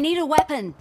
need a weapon.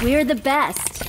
We're the best.